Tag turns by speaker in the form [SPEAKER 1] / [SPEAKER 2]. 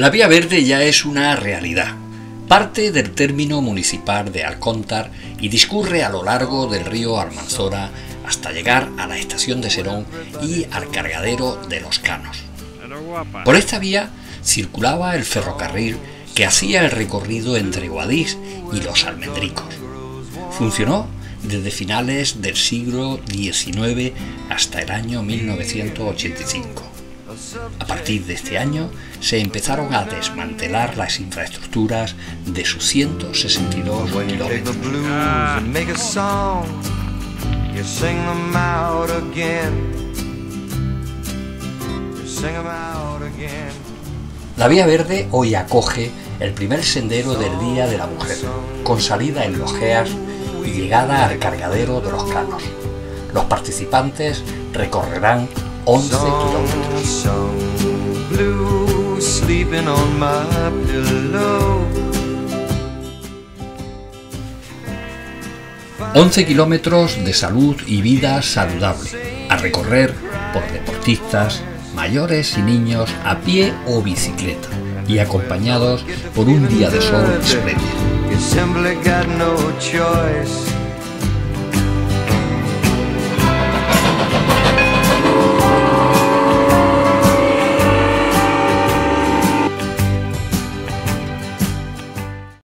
[SPEAKER 1] La Vía Verde ya es una realidad. Parte del término municipal de Alcóntar y discurre a lo largo del río Almanzora hasta llegar a la estación de Serón y al cargadero de Los Canos. Por esta vía circulaba el ferrocarril que hacía el recorrido entre Guadix y Los Almendricos. Funcionó desde finales del siglo XIX hasta el año 1985. A partir de este año se empezaron a desmantelar las infraestructuras de sus 162 kilómetros. La Vía Verde hoy acoge el primer sendero del Día de la Mujer, con salida en Los Geas y llegada al cargadero de los Canos. Los participantes recorrerán 11 kilómetros. 11 kilómetros de salud y vida saludable, a recorrer por deportistas, mayores y niños a pie o bicicleta y acompañados por un día de sol espléndido.